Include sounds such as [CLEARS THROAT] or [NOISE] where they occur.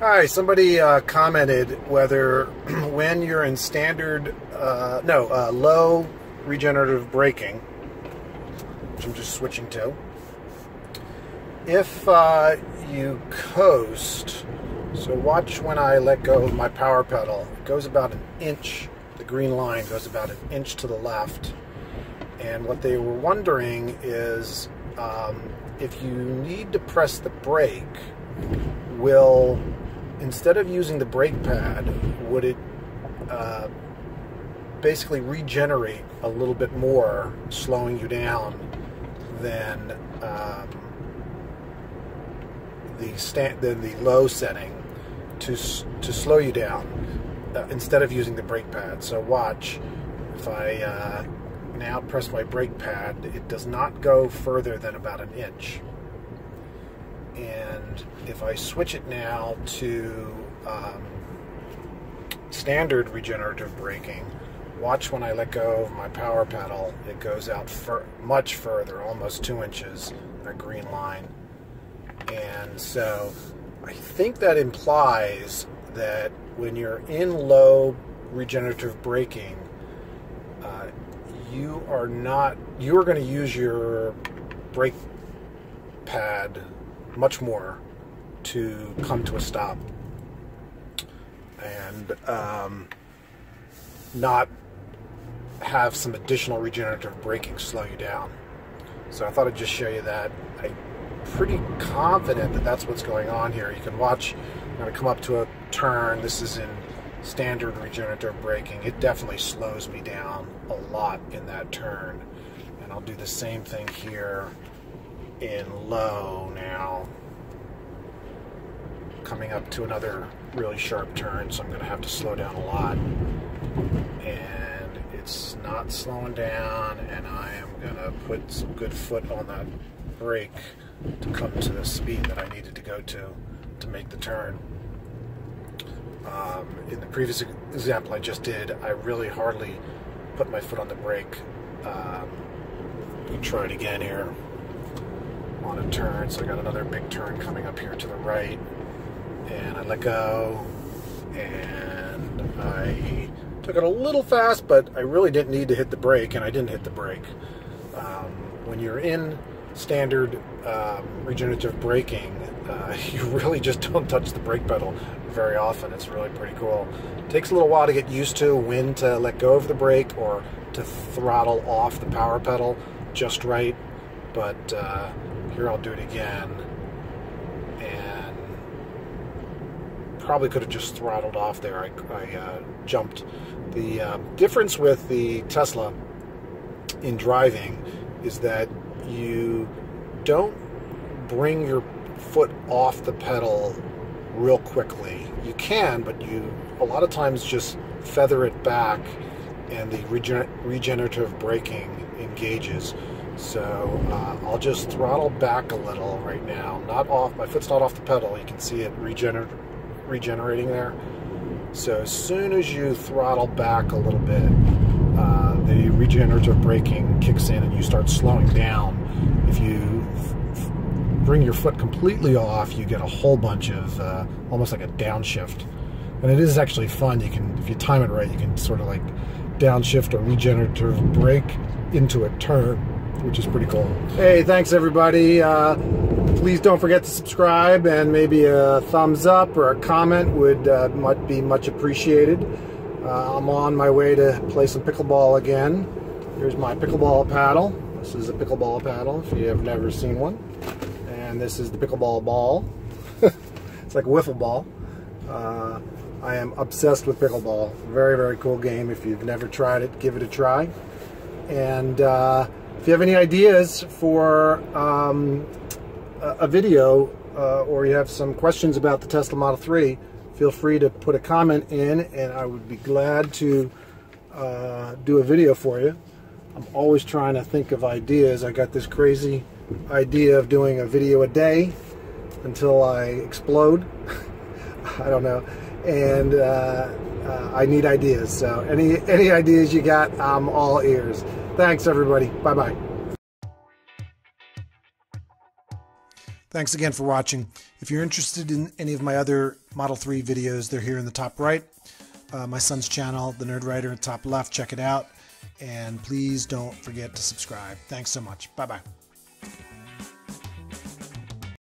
Hi, somebody uh, commented whether [CLEARS THROAT] when you're in standard, uh, no, uh, low regenerative braking, which I'm just switching to, if uh, you coast, so watch when I let go of my power pedal, it goes about an inch, the green line goes about an inch to the left. And what they were wondering is um, if you need to press the brake, will instead of using the brake pad, would it uh, basically regenerate a little bit more, slowing you down than um, the stand than the low setting to to slow you down uh, instead of using the brake pad. So watch if I uh, now press my brake pad, it does not go further than about an inch. And if I switch it now to um, standard regenerative braking, watch when I let go of my power pedal, it goes out fur much further, almost two inches, a green line. And so I think that implies that when you're in low regenerative braking, uh, you are not, you are going to use your brake pad much more to come to a stop and um, not have some additional regenerative braking slow you down. So I thought I'd just show you that. I'm pretty confident that that's what's going on here. You can watch, I'm going to come up to a turn. This is in standard regenerative braking. It definitely slows me down a lot in that turn. And I'll do the same thing here in low now. Coming up to another really sharp turn, so I'm going to have to slow down a lot. And it's not slowing down, and I am going to put some good foot on that brake to come to the speed that I needed to go to to make the turn. Um, in the previous example I just did, I really hardly put my foot on the brake. Um, try it again here on a turn. So I got another big turn coming up here to the right. And I let go. And I took it a little fast, but I really didn't need to hit the brake, and I didn't hit the brake. Um, when you're in standard um, regenerative braking, uh, [LAUGHS] you really just don't touch the brake pedal very often. It's really pretty cool. It takes a little while to get used to when to let go of the brake or to throttle off the power pedal just right. But uh, here I'll do it again. And probably could have just throttled off there. I, I uh, jumped. The uh, difference with the Tesla in driving is that you don't bring your foot off the pedal real quickly. You can, but you a lot of times just feather it back and the regen- regenerative braking engages. So uh, I'll just throttle back a little right now. Not off, my foot's not off the pedal. You can see it regener- regenerating there. So as soon as you throttle back a little bit, uh, the regenerative braking kicks in and you start slowing down. If you bring your foot completely off, you get a whole bunch of uh, almost like a downshift. And it is actually fun. You can, if you time it right, you can sort of like downshift or regenerative brake into a turn, which is pretty cool. Hey, thanks everybody. Uh, please don't forget to subscribe and maybe a thumbs up or a comment would uh, might be much appreciated. Uh, I'm on my way to play some pickleball again. Here's my pickleball paddle. This is a pickleball paddle if you have never seen one. And this is the pickleball ball. [LAUGHS] it's like a wiffle ball. Uh, I am obsessed with pickleball. Very, very cool game. If you've never tried it, give it a try. And uh, you have any ideas for um, a, video uh, or you have some questions about the Tesla Model 3, feel free to put a comment in and I would be glad to uh, do a video for you. I'm always trying to think of ideas. I got this crazy idea of doing a video a day until I explode. [LAUGHS] I don't know. And uh, uh, I need ideas. So any any ideas you got, I'm all ears. Thanks, everybody. Bye bye. Thanks again for watching. If you're interested in any of my other Model 3 videos, they're here in the top right. Uh, my son's channel, The Nerdwriter, top left. Check it out. And please don't forget to subscribe. Thanks so much. Bye bye.